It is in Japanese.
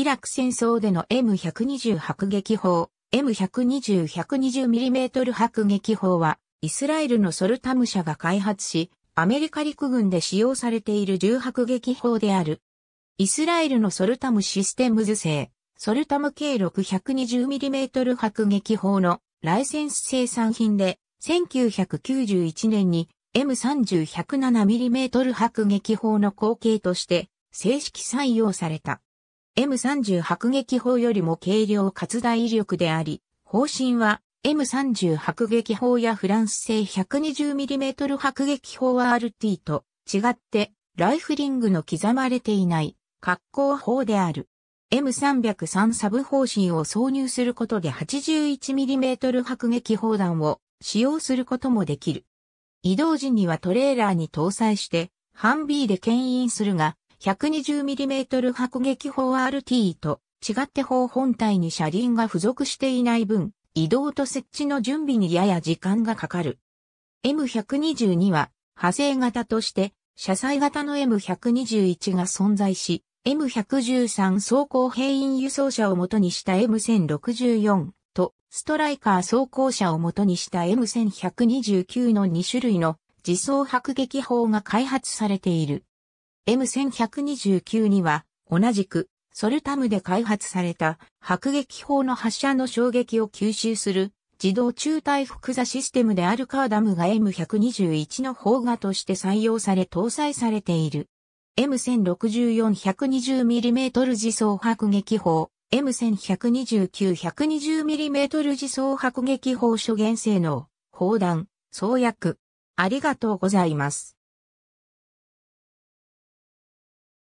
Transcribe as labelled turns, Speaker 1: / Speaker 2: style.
Speaker 1: イラク戦争での M120 迫撃砲、M120-120mm 迫撃砲は、イスラエルのソルタム社が開発し、アメリカ陸軍で使用されている重迫撃砲である。イスラエルのソルタムシステムズ製、ソルタム K6-120mm 迫撃砲のライセンス生産品で、1991年に M30-107mm 迫撃砲の後継として正式採用された。M30 迫撃砲よりも軽量かつ大威力であり、方針は M30 迫撃砲やフランス製 120mm 迫撃砲 RT と違ってライフリングの刻まれていない格好砲である。M303 サブ方針を挿入することで 81mm 迫撃砲弾を使用することもできる。移動時にはトレーラーに搭載してハンビーで牽引するが 120mm 迫撃砲 RT と違って砲本体に車輪が付属していない分、移動と設置の準備にやや時間がかかる。M122 は派生型として車載型の M121 が存在し、M113 走行兵員輸送車をもとにした M1064 とストライカー走行車をもとにした M1129 の2種類の自走迫撃砲が開発されている。M1129 には同じくソルタムで開発された迫撃砲の発射の衝撃を吸収する自動中対複座システムであるカーダムが M121 の砲画として採用され搭載されている。M1064-120mm 自走迫撃砲、M1129-120mm 自走迫撃砲初弦性能、砲弾、装薬。ありがとうございます。